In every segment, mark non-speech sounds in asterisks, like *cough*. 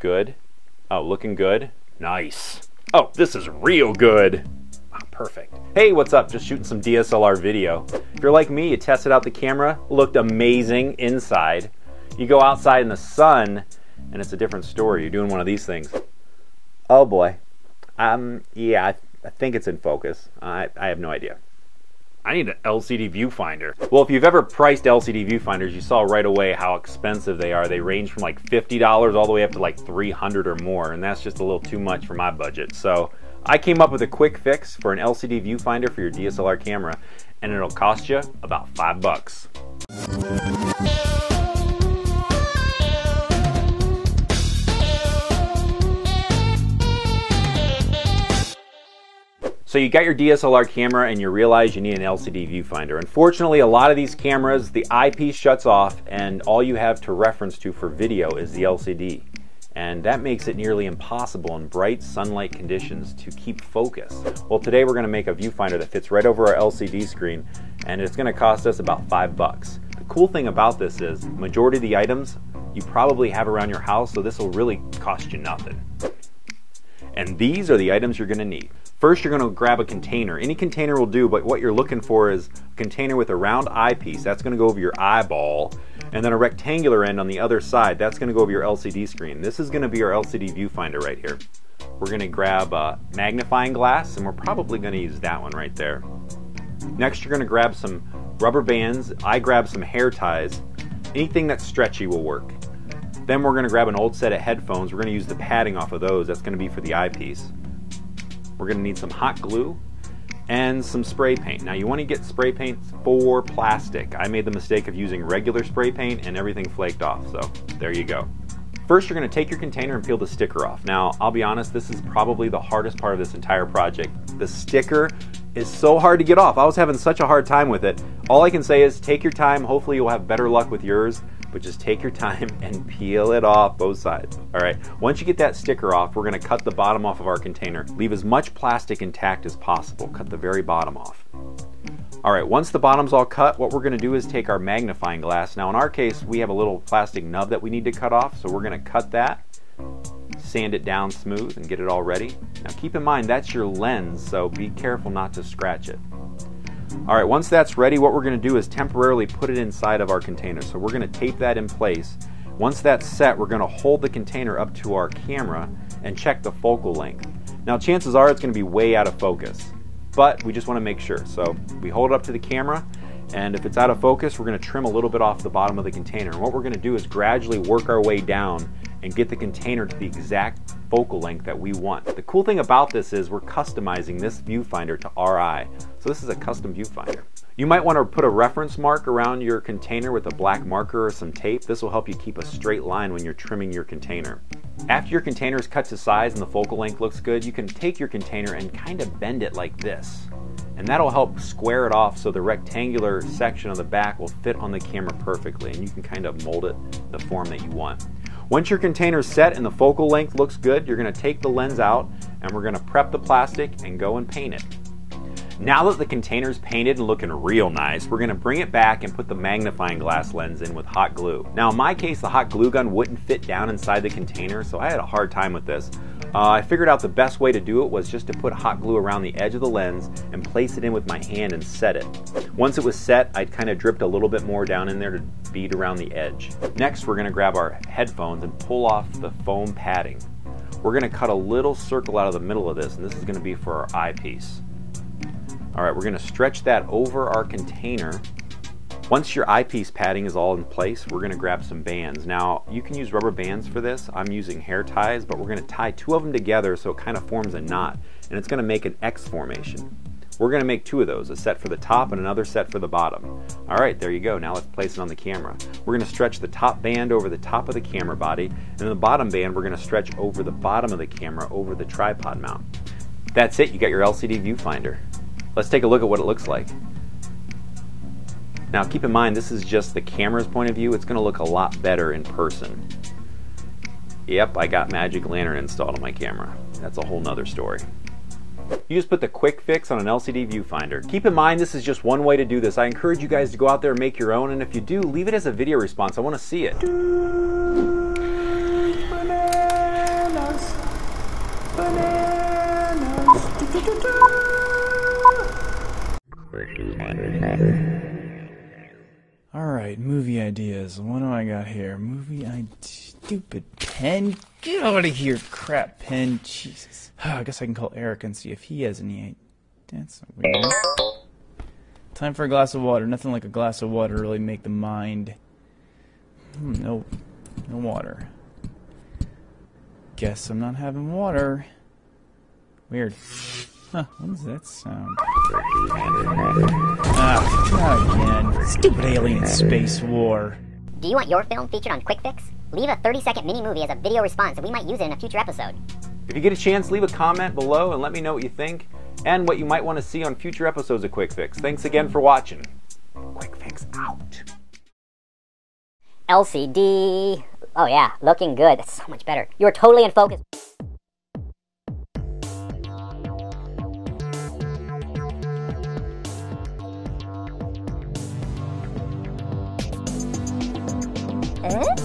Good. Oh, looking good. Nice. Oh, this is real good. Ah, perfect. Hey, what's up? Just shooting some DSLR video. If you're like me, you tested out the camera, looked amazing inside. You go outside in the sun, and it's a different story. You're doing one of these things. Oh boy. Um, yeah, I, I think it's in focus. I, I have no idea. I need an LCD viewfinder. Well, if you've ever priced LCD viewfinders, you saw right away how expensive they are. They range from like $50 all the way up to like 300 or more, and that's just a little too much for my budget. So I came up with a quick fix for an LCD viewfinder for your DSLR camera, and it'll cost you about five bucks. So you got your DSLR camera and you realize you need an LCD viewfinder. Unfortunately, a lot of these cameras, the eyepiece shuts off and all you have to reference to for video is the LCD. And that makes it nearly impossible in bright sunlight conditions to keep focus. Well, today we're gonna make a viewfinder that fits right over our LCD screen and it's gonna cost us about five bucks. The cool thing about this is, majority of the items you probably have around your house, so this will really cost you nothing. And these are the items you're gonna need. First, you're going to grab a container. Any container will do, but what you're looking for is a container with a round eyepiece. That's going to go over your eyeball. And then a rectangular end on the other side. That's going to go over your LCD screen. This is going to be our LCD viewfinder right here. We're going to grab a magnifying glass, and we're probably going to use that one right there. Next, you're going to grab some rubber bands. I grab some hair ties. Anything that's stretchy will work. Then we're going to grab an old set of headphones. We're going to use the padding off of those. That's going to be for the eyepiece. We're going to need some hot glue and some spray paint. Now you want to get spray paint for plastic. I made the mistake of using regular spray paint and everything flaked off, so there you go. First, you're to take your container and peel the sticker off. Now, I'll be honest, this is probably the hardest part of this entire project. The sticker is so hard to get off. I was having such a hard time with it. All I can say is take your time. Hopefully, you'll have better luck with yours but just take your time *laughs* and peel it off both sides. All right, once you get that sticker off, we're gonna cut the bottom off of our container. Leave as much plastic intact as possible. Cut the very bottom off. All right, once the bottom's all cut, what we're gonna do is take our magnifying glass. Now in our case, we have a little plastic nub that we need to cut off, so we're gonna cut that, sand it down smooth and get it all ready. Now keep in mind, that's your lens, so be careful not to scratch it. All right, once that's ready, what we're going to do is temporarily put it inside of our container. So we're going to tape that in place. Once that's set, we're going to hold the container up to our camera and check the focal length. Now, chances are it's going to be way out of focus, but we just want to make sure. So we hold it up to the camera, and if it's out of focus, we're going to trim a little bit off the bottom of the container. And what we're going to do is gradually work our way down and get the container to the exact focal length that we want. The cool thing about this is we're customizing this viewfinder to our eye. So this is a custom viewfinder. You might want to put a reference mark around your container with a black marker or some tape. This will help you keep a straight line when you're trimming your container. After your container is cut to size and the focal length looks good, you can take your container and kind of bend it like this. And that'll help square it off so the rectangular section of the back will fit on the camera perfectly and you can kind of mold it the form that you want. Once your container is set and the focal length looks good, you're to take the lens out and we're to prep the plastic and go and paint it. Now that the container is painted and looking real nice, we're to bring it back and put the magnifying glass lens in with hot glue. Now in my case, the hot glue gun wouldn't fit down inside the container, so I had a hard time with this. Uh, I figured out the best way to do it was just to put hot glue around the edge of the lens and place it in with my hand and set it. Once it was set, I'd kind of dripped a little bit more down in there to bead around the edge. Next, we're going to grab our headphones and pull off the foam padding. We're going to cut a little circle out of the middle of this, and this is going to be for our eyepiece. All right, we're going to stretch that over our container once your eyepiece padding is all in place, we're going to grab some bands. Now, you can use rubber bands for this. I'm using hair ties, but we're going to tie two of them together so it kind of forms a knot, and it's going to make an X formation. We're going to make two of those, a set for the top and another set for the bottom. All right, there you go. Now let's place it on the camera. We're going to stretch the top band over the top of the camera body, and the bottom band we're going to stretch over the bottom of the camera over the tripod mount. That's it, you got your LCD viewfinder. Let's take a look at what it looks like. Now keep in mind this is just the camera's point of view, it's going to look a lot better in person. Yep, I got Magic Lantern installed on my camera. That's a whole nother story. You just put the quick fix on an LCD viewfinder. Keep in mind this is just one way to do this. I encourage you guys to go out there and make your own and if you do, leave it as a video response. I want to see it. Alright, movie ideas. What do I got here? Movie I stupid pen. Get out of here, crap pen. Jesus. *sighs* I guess I can call Eric and see if he has any. That's. Time for a glass of water. Nothing like a glass of water to really make the mind. Hmm, no, no water. Guess I'm not having water. Weird. Huh, what does that sound? Ah, not again. Stupid alien space war. Do you want your film featured on Quick Fix? Leave a 30 second mini movie as a video response and we might use it in a future episode. If you get a chance, leave a comment below and let me know what you think and what you might want to see on future episodes of Quick Fix. Thanks again for watching. Quick Fix out. LCD. Oh yeah, looking good. That's so much better. You're totally in focus.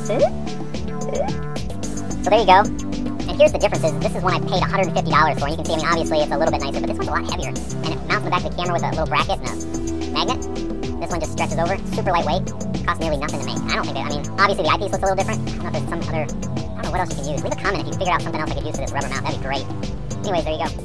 So there you go. And here's the differences. This is one I paid $150 for, and you can see, I mean, obviously it's a little bit nicer, but this one's a lot heavier. And it mounts the back of the camera with a little bracket and a magnet. This one just stretches over. Super lightweight. Costs nearly nothing to make. I don't think that, I mean, obviously the eyepiece looks a little different. I don't know if there's some other, I don't know what else you can use. Leave a comment if you figure out something else I could use for this rubber mount. That'd be great. Anyways, there you go.